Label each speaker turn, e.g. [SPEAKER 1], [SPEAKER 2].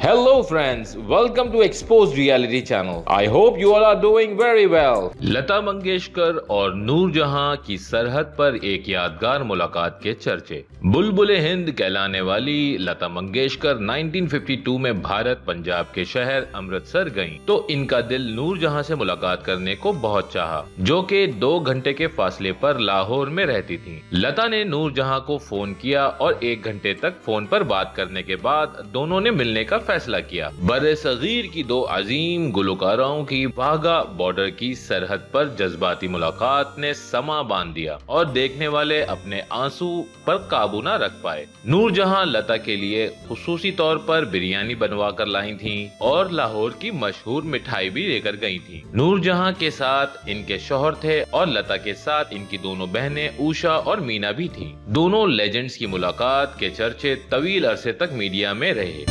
[SPEAKER 1] Hello friends, welcome to Exposed Reality channel. I hope you all are doing very well.
[SPEAKER 2] Lata Mangeshkar और नूरजहां की सरहद पर एक यादगार मुलाकात के चर्चे बुलबुल हिंद कहलाने वाली लता मंगेशकर 1952 में भारत पंजाब के शहर अमृतसर गईं, तो इनका दिल नूरजहां से मुलाकात करने को बहुत चाहा, जो कि दो घंटे के फासले पर लाहौर में रहती थी लता ने नूरजहां को फ़ोन किया और एक घंटे तक फ़ोन पर बात करने के बाद दोनों ने मिलने का फैसला किया। बर सगीर की दो अजीम गुलकारों की वाघा बॉर्डर की सरहद पर जज्बाती मुलाकात ने समा बाँध दिया और देखने वाले अपने आँसू पर काबू न रख पाए। नूरजहां लता के लिए खसूसी तौर पर बिरयानी बनवा कर लाई थी और लाहौर की मशहूर मिठाई भी लेकर गई थी। नूरजहां के साथ इनके शोहर थे और लता के साथ इनकी दोनों बहनें उषा और मीना भी थी। दोनों लेजेंड्स की मुलाकात के चर्चे तवील अरसे तक मीडिया में रहे।